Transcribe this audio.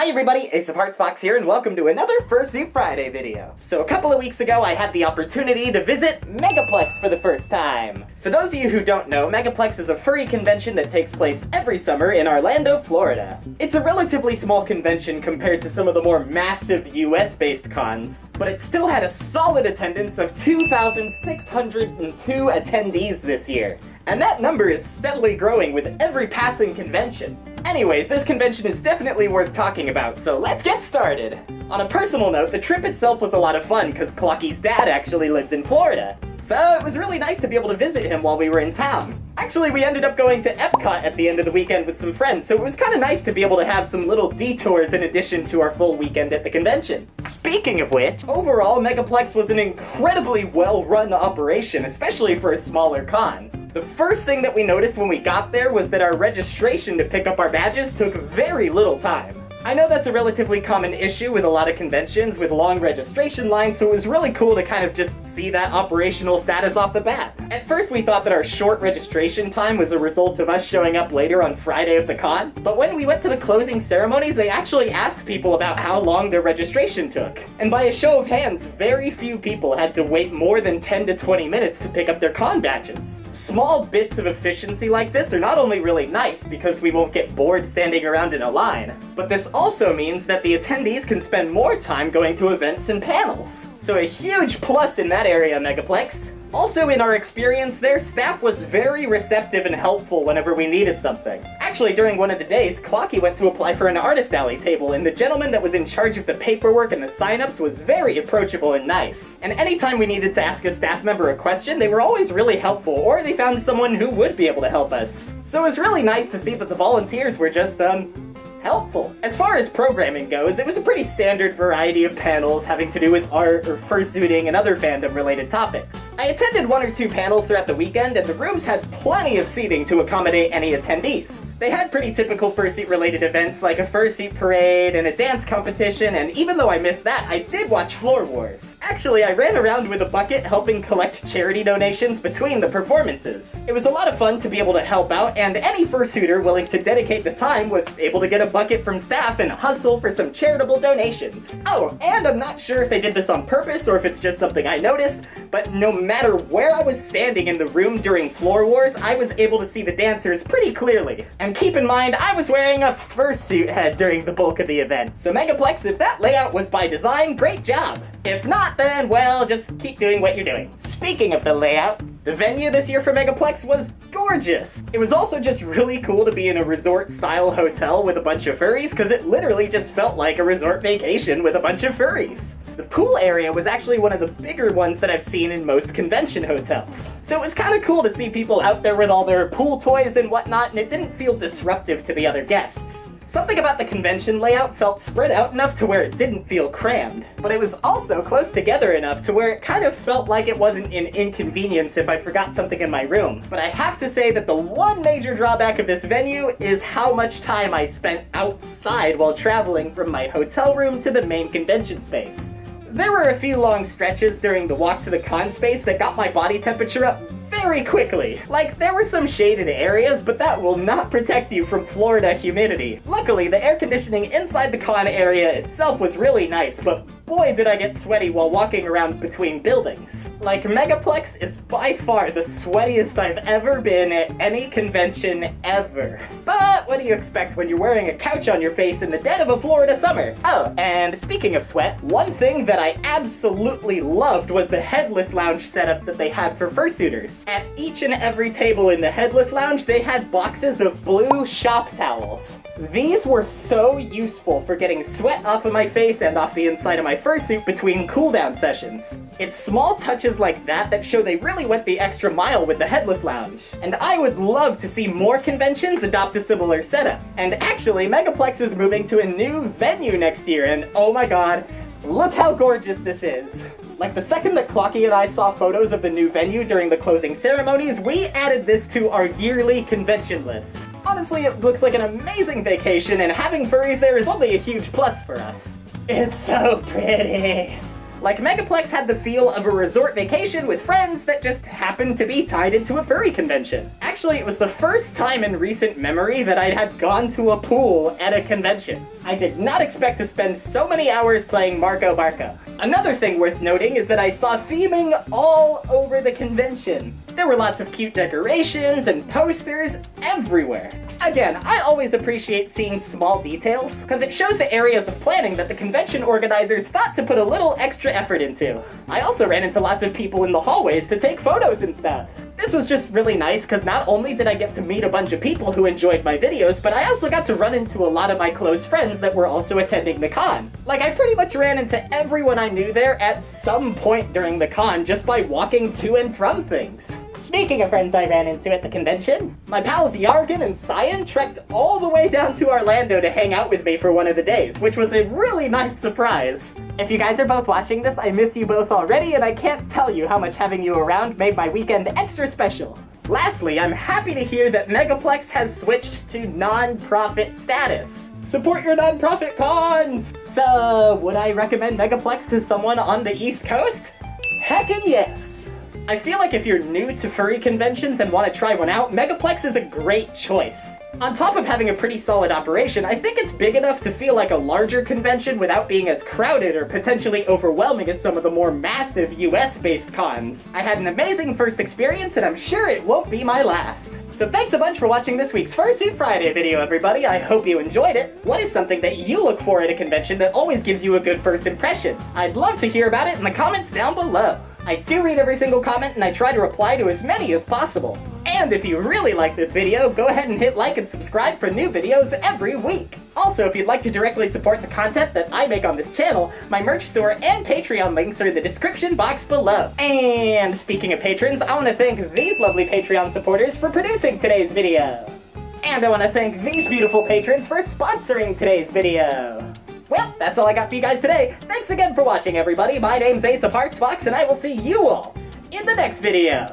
Hi everybody, Ace of Hearts Fox here, and welcome to another Fursuit Friday video. So a couple of weeks ago, I had the opportunity to visit Megaplex for the first time. For those of you who don't know, Megaplex is a furry convention that takes place every summer in Orlando, Florida. It's a relatively small convention compared to some of the more massive US-based cons, but it still had a solid attendance of 2,602 attendees this year. And that number is steadily growing with every passing convention. Anyways, this convention is definitely worth talking about, so let's get started! On a personal note, the trip itself was a lot of fun because Clocky's dad actually lives in Florida. So it was really nice to be able to visit him while we were in town. Actually, we ended up going to Epcot at the end of the weekend with some friends, so it was kind of nice to be able to have some little detours in addition to our full weekend at the convention. Speaking of which, overall, Megaplex was an incredibly well-run operation, especially for a smaller con. The first thing that we noticed when we got there was that our registration to pick up our badges took very little time. I know that's a relatively common issue with a lot of conventions with long registration lines, so it was really cool to kind of just see that operational status off the bat. At first we thought that our short registration time was a result of us showing up later on Friday of the con, but when we went to the closing ceremonies, they actually asked people about how long their registration took. And by a show of hands, very few people had to wait more than 10 to 20 minutes to pick up their con badges. Small bits of efficiency like this are not only really nice because we won't get bored standing around in a line, but this also means that the attendees can spend more time going to events and panels. So a huge plus in that area, Megaplex. Also, in our experience, their staff was very receptive and helpful whenever we needed something. Actually, during one of the days, Clocky went to apply for an Artist Alley table, and the gentleman that was in charge of the paperwork and the sign-ups was very approachable and nice. And anytime we needed to ask a staff member a question, they were always really helpful, or they found someone who would be able to help us. So it was really nice to see that the volunteers were just, um, helpful. As far as programming goes, it was a pretty standard variety of panels having to do with art or fursuiting and other fandom-related topics. I attended one or two panels throughout the weekend, and the rooms had plenty of seating to accommodate any attendees. They had pretty typical fursuit-related events like a fursuit parade and a dance competition, and even though I missed that, I did watch Floor Wars. Actually, I ran around with a bucket helping collect charity donations between the performances. It was a lot of fun to be able to help out, and any fursuiter willing to dedicate the time was able to get a bucket from staff and hustle for some charitable donations. Oh, and I'm not sure if they did this on purpose or if it's just something I noticed, but no matter where I was standing in the room during Floor Wars, I was able to see the dancers pretty clearly. And keep in mind, I was wearing a fursuit head during the bulk of the event. So Megaplex, if that layout was by design, great job. If not, then, well, just keep doing what you're doing. Speaking of the layout, the venue this year for Megaplex was gorgeous. It was also just really cool to be in a resort-style hotel with a bunch of furries, because it literally just felt like a resort vacation with a bunch of furries. The pool area was actually one of the bigger ones that I've seen in most convention hotels. So it was kind of cool to see people out there with all their pool toys and whatnot, and it didn't feel disruptive to the other guests. Something about the convention layout felt spread out enough to where it didn't feel crammed, but it was also close together enough to where it kind of felt like it wasn't an inconvenience if I forgot something in my room. But I have to say that the one major drawback of this venue is how much time I spent outside while traveling from my hotel room to the main convention space. There were a few long stretches during the walk to the con space that got my body temperature up very quickly. Like, there were some shaded areas, but that will not protect you from Florida humidity. Luckily, the air conditioning inside the con area itself was really nice, but boy did I get sweaty while walking around between buildings. Like, Megaplex is by far the sweatiest I've ever been at any convention ever. But what do you expect when you're wearing a couch on your face in the dead of a Florida summer? Oh, and speaking of sweat, one thing that I absolutely loved was the headless lounge setup that they had for fursuiters. At each and every table in the Headless Lounge, they had boxes of blue shop towels. These were so useful for getting sweat off of my face and off the inside of my fursuit between cooldown sessions. It's small touches like that that show they really went the extra mile with the Headless Lounge. And I would love to see more conventions adopt a similar setup. And actually, Megaplex is moving to a new venue next year, and oh my god, look how gorgeous this is! Like the second that Clocky and I saw photos of the new venue during the closing ceremonies, we added this to our yearly convention list. Honestly, it looks like an amazing vacation, and having furries there is only a huge plus for us. It's so pretty. Like Megaplex had the feel of a resort vacation with friends that just happened to be tied into a furry convention. Actually, it was the first time in recent memory that I had gone to a pool at a convention. I did not expect to spend so many hours playing Marco Barco. Another thing worth noting is that I saw theming all over the convention. There were lots of cute decorations and posters everywhere. Again, I always appreciate seeing small details, because it shows the areas of planning that the convention organizers thought to put a little extra effort into. I also ran into lots of people in the hallways to take photos and stuff. This was just really nice because not only did I get to meet a bunch of people who enjoyed my videos, but I also got to run into a lot of my close friends that were also attending the con. Like, I pretty much ran into everyone I knew there at some point during the con just by walking to and from things. Speaking of friends I ran into at the convention, my pals Yargan and Syan trekked all the way down to Orlando to hang out with me for one of the days, which was a really nice surprise. If you guys are both watching this, I miss you both already, and I can't tell you how much having you around made my weekend extra special. Lastly, I'm happy to hear that Megaplex has switched to non-profit status. Support your non-profit cons! So, would I recommend Megaplex to someone on the East Coast? Heckin' yes! I feel like if you're new to furry conventions and want to try one out, Megaplex is a great choice. On top of having a pretty solid operation, I think it's big enough to feel like a larger convention without being as crowded or potentially overwhelming as some of the more massive US-based cons. I had an amazing first experience and I'm sure it won't be my last. So thanks a bunch for watching this week's Fursuit Friday video, everybody. I hope you enjoyed it. What is something that you look for at a convention that always gives you a good first impression? I'd love to hear about it in the comments down below. I do read every single comment and I try to reply to as many as possible. And if you really like this video, go ahead and hit like and subscribe for new videos every week. Also, if you'd like to directly support the content that I make on this channel, my merch store and Patreon links are in the description box below. And speaking of patrons, I want to thank these lovely Patreon supporters for producing today's video. And I want to thank these beautiful patrons for sponsoring today's video. Well, that's all I got for you guys today. Thanks again for watching, everybody. My name's Ace of Hearts Fox, and I will see you all in the next video.